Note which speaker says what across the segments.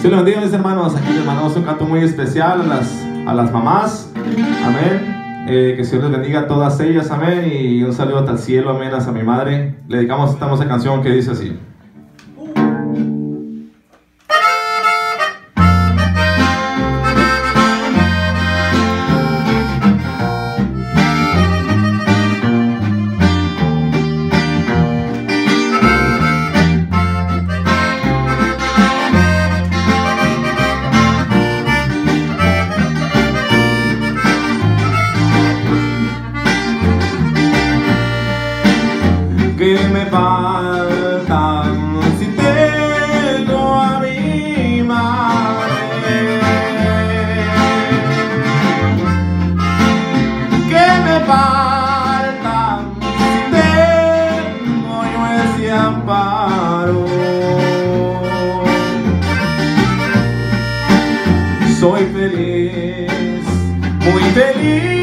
Speaker 1: Dios le bendiga mis hermanos. Aquí les mandamos un canto muy especial a las, a las mamás. Amén. Eh, que Dios les bendiga a todas ellas. Amén. Y un saludo hasta el cielo. Amén. Hasta mi madre. Le dedicamos esta canción que dice así. Que me faltan si tengo a mi madre. Que me faltan si tengo yo ese amparo. Soy feliz muy feliz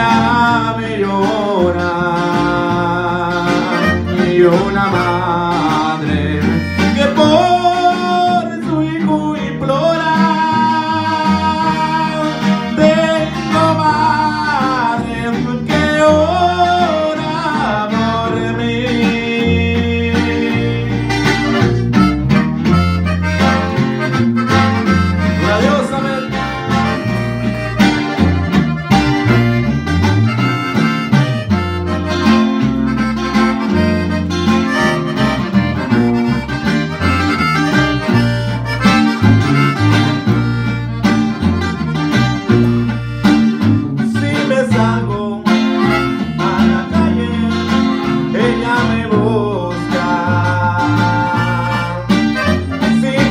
Speaker 1: ella me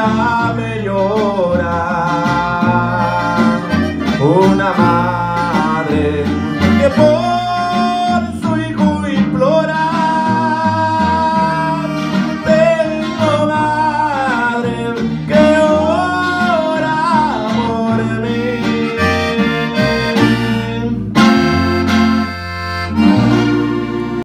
Speaker 1: Si